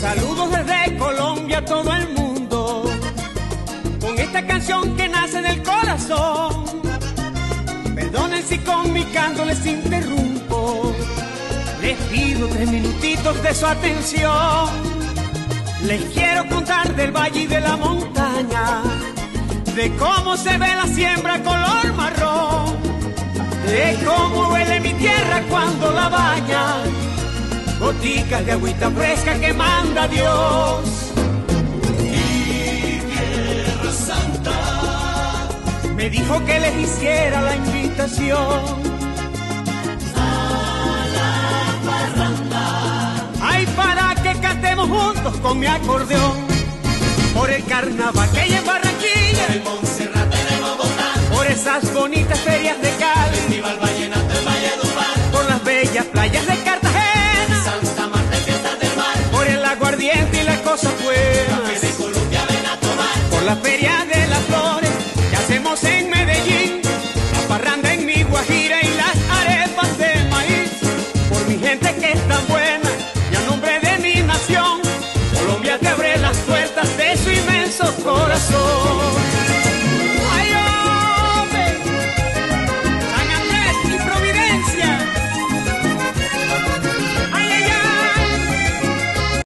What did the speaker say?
Saludos desde Colombia a todo el mundo, con esta canción que nace del corazón. Perdonen si con mi canto les interrumpo, les pido tres minutitos de su atención. Les quiero contar del valle y de la montaña, de cómo se ve la siembra color goticas de agüita fresca que manda Dios. Mi tierra santa me dijo que les hiciera la invitación. A la parranda. Ay, para que cantemos juntos con mi acordeón. Por el carnaval que hay en Barranquilla. Por el Montserrat Bogotá. Por esas bonitas La feria de las flores que hacemos en Medellín.